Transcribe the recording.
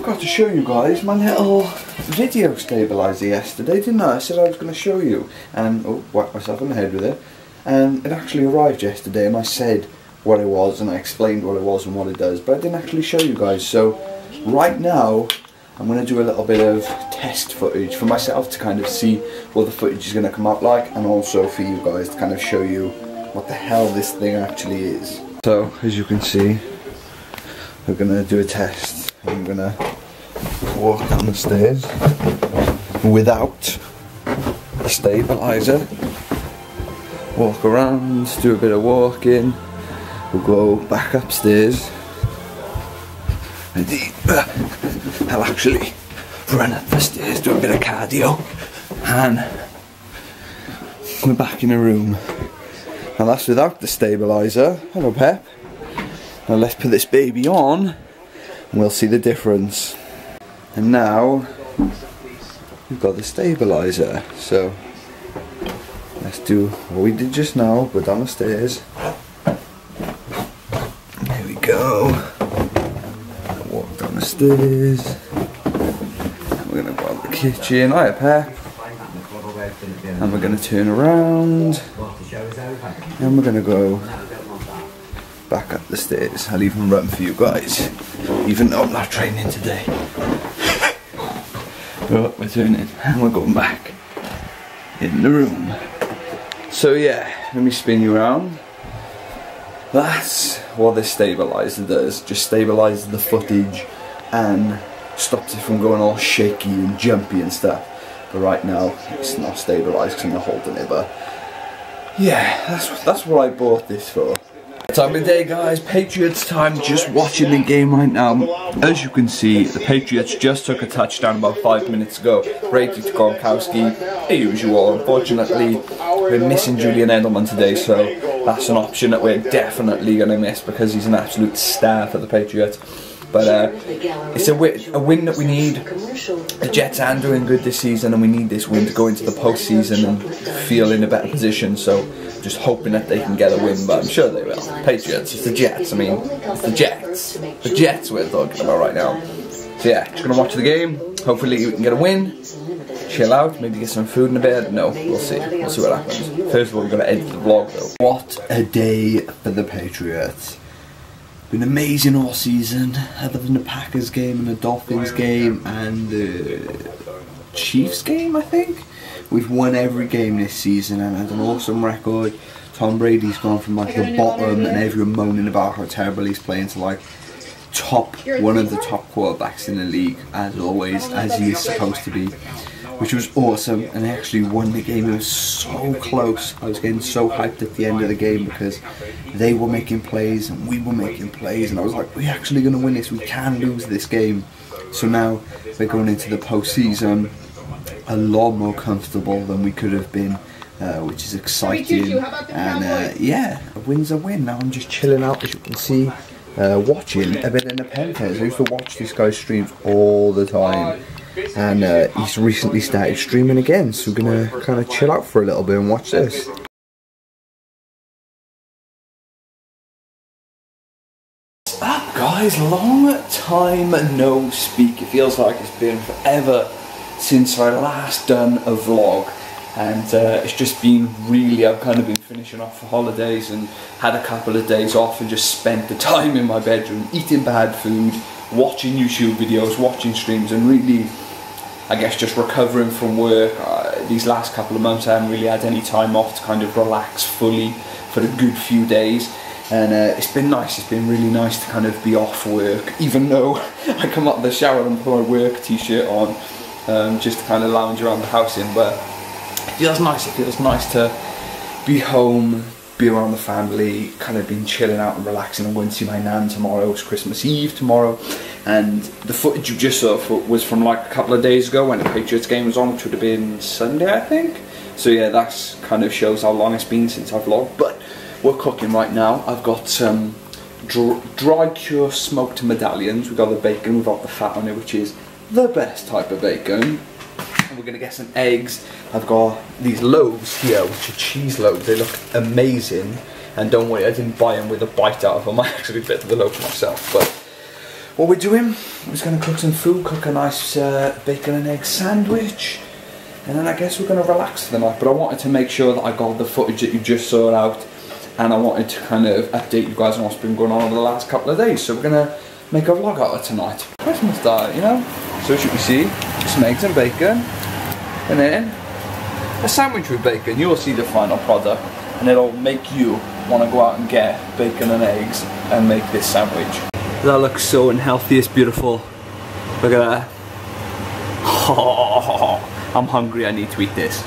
forgot to show you guys my little video stabilizer yesterday, didn't I? I said I was going to show you, and oh, whacked myself in the head with it. And it actually arrived yesterday, and I said what it was, and I explained what it was and what it does, but I didn't actually show you guys. So right now, I'm going to do a little bit of test footage for myself to kind of see what the footage is going to come out like, and also for you guys to kind of show you what the hell this thing actually is. So, as you can see, we're gonna do a test. I'm gonna walk down the stairs without a stabilizer. Walk around, do a bit of walking. We'll go back upstairs. And I'll actually run up the stairs, do a bit of cardio, and we're back in the room. Now that's without the stabilizer. Hello, Pep. Now let's put this baby on and we'll see the difference. And now we've got the stabilizer. So let's do what we did just now, go down the stairs. There we go. Walk down the stairs. We're gonna go out the kitchen. Hiya Pep. And we're gonna turn around. And we're gonna go back up the stairs. I'll even run for you guys, even though I'm not training today. But we're turning and we're going back in the room. So yeah, let me spin you around. That's what this stabilizer does. Just stabilizes the footage and stops it from going all shaky and jumpy and stuff. But right now, it's not stabilized because I'm not holding it. But yeah, that's that's what I bought this for. Time of day guys, Patriots time, just watching the game right now. As you can see, the Patriots just took a touchdown about five minutes ago. Brady to Gronkowski, as usual. Unfortunately, we're missing Julian Edelman today, so that's an option that we're definitely going to miss because he's an absolute star for the Patriots. But uh, it's a, win, a win that we need. The Jets aren't doing good this season, and we need this win to go into the postseason and feel in a better position. So just hoping that they can get a win, but I'm sure they will. Patriots, it's the Jets. I mean, it's the Jets. The Jets we're talking about right now. So yeah, just gonna watch the game. Hopefully we can get a win. Chill out, maybe get some food in a bed. No, we'll see. We'll see what happens. First of all, we're gonna edit the vlog though. What a day for the Patriots been amazing all season, other than the Packers game and the Dolphins game and the Chiefs game, I think. We've won every game this season and had an awesome record. Tom Brady's gone from like the bottom and everyone moaning about how terrible he's playing to like top, one of the top quarterbacks in the league, as always, as he is supposed to be which was awesome and they actually won the game. It was so close. I was getting so hyped at the end of the game because they were making plays and we were making plays and I was like, we're actually going to win this. We can lose this game. So now they're going into the postseason a lot more comfortable than we could have been. Uh, which is exciting and uh, yeah a win's a win now I'm just chilling out as you can see uh, watching a bit in the Penthouse I used to watch this guy's streams all the time and uh, he's recently started streaming again so we're gonna kind of chill out for a little bit and watch this. Up guys? Long time no speak. It feels like it's been forever since I last done a vlog. And uh, it's just been really I've kind of been finishing off for holidays and had a couple of days off and just spent the time in my bedroom eating bad food watching YouTube videos, watching streams, and really, I guess, just recovering from work. Uh, these last couple of months, I haven't really had any time off to kind of relax fully for a good few days. And uh, it's been nice, it's been really nice to kind of be off work, even though I come up the shower and put my work t-shirt on, um, just to kind of lounge around the house in, but it feels nice, it feels nice to be home, be around the family, kind of been chilling out and relaxing. I'm going to see my nan tomorrow. It's Christmas Eve tomorrow. And the footage you just saw was from like a couple of days ago when the Patriots game was on, which would have been Sunday, I think. So yeah, that's kind of shows how long it's been since I've vlogged. But we're cooking right now. I've got some um, dry cure smoked medallions. We've got the bacon, got the fat on it, which is the best type of bacon. We're gonna get some eggs. I've got these loaves here, which are cheese loaves. They look amazing. And don't worry, I didn't buy them with a bite out of them. I actually bit the loaf myself. But what we're doing is going to cook some food, cook a nice uh, bacon and egg sandwich, and then I guess we're going to relax for the night. But I wanted to make sure that I got the footage that you just saw out, and I wanted to kind of update you guys on what's been going on over the last couple of days. So we're going to make a vlog out of tonight. Christmas diet, you know? So you can see, some eggs and bacon, and then a sandwich with bacon. You'll see the final product, and it'll make you want to go out and get bacon and eggs and make this sandwich. That looks so unhealthy, it's beautiful. Look at that. I'm hungry, I need to eat this.